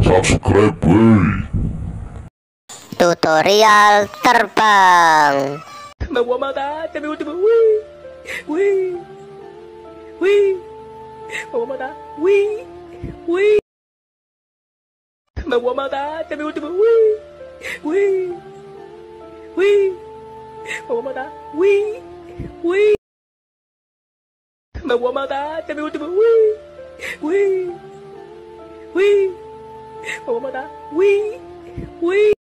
Subscribe, wey. Tutorial terbang. Bawa mata, tapi ultimo, wih, wih, wih, bawa mata, wih, wih, bawa mata, tapi ultimo, wih, wih, wih, bawa mata, wih, wih, bawa mata, tapi ultimo, wih, wih, wih, bawa mata, wih, wih.